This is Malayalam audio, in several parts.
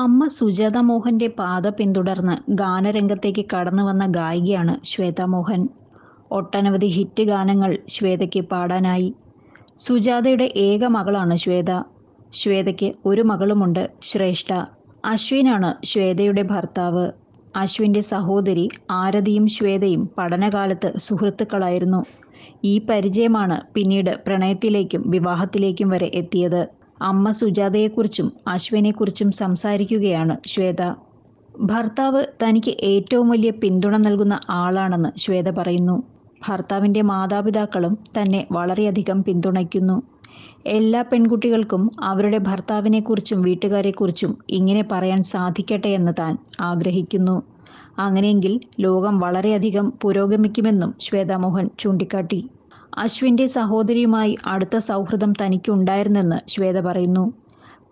അമ്മ സുജാത മോഹന്റെ പാത പിന്തുടർന്ന് ഗാനരംഗത്തേക്ക് കടന്നു വന്ന ഗായികയാണ് ശ്വേത മോഹൻ. ഒട്ടനവധി ഹിറ്റ് ഗാനങ്ങൾ ശ്വേതയ്ക്ക് പാടാനായി. സുജാതയുടെ ഏക മകളാണ് ശ്വേത. ശ്വേതയ്ക്ക് ഒരു മകളുമുണ്ട് ശ്രേഷ്ഠ. അശ്വിനാണ് ശ്വേതയുടെ ഭർത്താവ്. അശ്വിന്റെ സഹോദരി ആരതിയും ശ്വേതയും പഠനകാലത്ത് സുഹൃത്തുക്കളായിരുന്നു. ഈ പരിചയമാണ് പിന്നീട് പ്രണയത്തിലേക്കും വിവാഹത്തിലേക്കും വരെ എത്തിയത്. അമ്മ സുജാതയെക്കുറിച്ചും അശ്വിനെക്കുറിച്ചും സംസാരിക്കുകയാണ് ശ്വേത. ഭർത്താവ് തനിക്ക് ഏറ്റവും വലിയ പിന്തുണ നൽകുന്ന ആളാണെന്ന് ശ്വേത പറയുന്നു. ഭർത്താവിന്റെ മാതാപിതാക്കളും തന്നെ വളരെയധികം പിന്തുണയ്ക്കുന്നു. എല്ലാ പെൺകുട്ടികൾക്കും അവരുടെ ഭർത്താവിനെക്കുറിച്ചും വീട്ടുകാരെക്കുറിച്ചും ഇങ്ങനെ പറയാൻ സാധിക്കട്ടെ എന്ന് താൻ ആഗ്രഹിക്കുന്നു. അങ്ങനെയെങ്കിൽ ലോകം വളരെയധികം പുരോഗമിക്കുമെന്നും ശ്വേതാമോഹൻ ചൂണ്ടിക്കാട്ടി. അശ്വിന്റെ സഹോദരിയുമായി അടുത്ത സൗഹൃദം തനിക്കുണ്ടായിരുന്നെന്ന് ശ്വേത പറയുന്നു.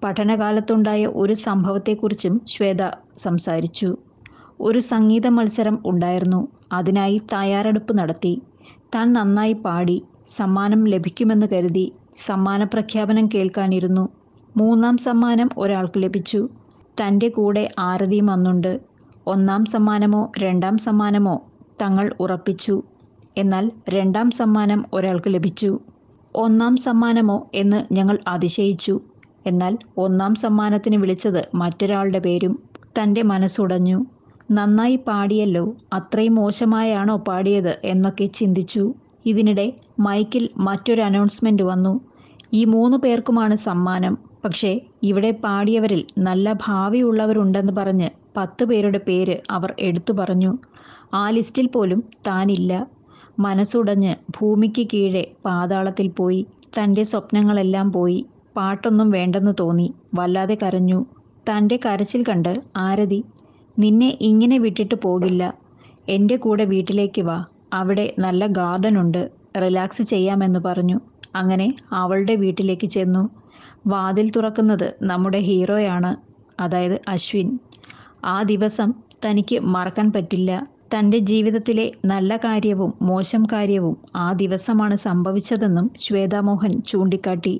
പഠനകാലത്തുണ്ടായ ഒരു സംഭവത്തെക്കുറിച്ചും ശ്വേത സംസാരിച്ചു. ഒരു സംഗീത മത്സരം ഉണ്ടായിരുന്നു. അതിനായി തയ്യാറെടുപ്പ് നടത്തി. താൻ നന്നായി പാടി. സമ്മാനം ലഭിക്കുമെന്ന് കരുതി സമ്മാന പ്രഖ്യാപനം കേൾക്കാനിരുന്നു. മൂന്നാം സമ്മാനം ഒരാൾക്ക് ലഭിച്ചു. തന്റെ കൂടെ ആരതിയും വന്നുണ്ട്. ഒന്നാം സമ്മാനമോ രണ്ടാം സമ്മാനമോ തങ്ങൾ ഉറപ്പിച്ചു. എന്നാൽ രണ്ടാം സമ്മാനം ഒരാൾക്ക് ലഭിച്ചു. ഒന്നാം സമ്മാനമോ എന്ന് ഞങ്ങൾ അതിശയിച്ചു. എന്നാൽ ഒന്നാം സമ്മാനത്തിന് വിളിച്ചത് മറ്റൊരാളുടെ പേരും തന്റെ മനസ്സുടഞ്ഞു. നന്നായി പാടിയല്ലോ അത്രയും മോശമായാണോ പാടിയത്? എന്നൊക്കെ ചിന്തിച്ചു. ഇതിനിടെ മൈക്കിൽ മറ്റൊരു അനൗൺസ്മെന്റ് വന്നു. ഈ മൂന്ന് പേർക്കുമാണ് സമ്മാനം. പക്ഷേ ഇവിടെ പാടിയവരിൽ നല്ല ഭാവിയുള്ളവരുണ്ടെന്ന് പറഞ്ഞ് പത്ത് പേരുടെ പേര് അവർ എടുത്തു പറഞ്ഞു. ആ ലിസ്റ്റിൽ പോലും താനില്ല. മനസ്സുടഞ്ഞ് ഭൂമിക്ക് കീഴെ പാതാളത്തിൽ പോയി. തന്റെ സ്വപ്നങ്ങളെല്ലാം പോയി. പാട്ടൊന്നും വേണ്ടെന്ന് തോന്നി. വല്ലാതെ കരഞ്ഞു. തന്റെ കരച്ചിൽ കണ്ട് ആരതി നിന്നെ ഇങ്ങനെ വിട്ടിട്ട് പോകില്ല. എന്റെ കൂടെ വീട്ടിലേക്ക് വാ. അവിടെ നല്ല ഗാർഡൻ ഉണ്ട്. റിലാക്സ് ചെയ്യാമെന്ന് പറഞ്ഞു. അങ്ങനെ അവളുടെ വീട്ടിലേക്ക് ചെന്നു. വാതിൽ തുറക്കുന്നത് നമ്മുടെ ഹീറോയാണ് അതായത് അശ്വിൻ. ആ ദിവസം തനിക്ക് മറക്കാൻ പറ്റില്ല. തന്റെ ജീവിതത്തിലെ നല്ല കാര്യവും മോശം കാര്യവും ആ ദിവസമാണ് സംഭവിച്ചതെന്നും ശ്വേതാമോഹൻ ചൂണ്ടിക്കാട്ടി.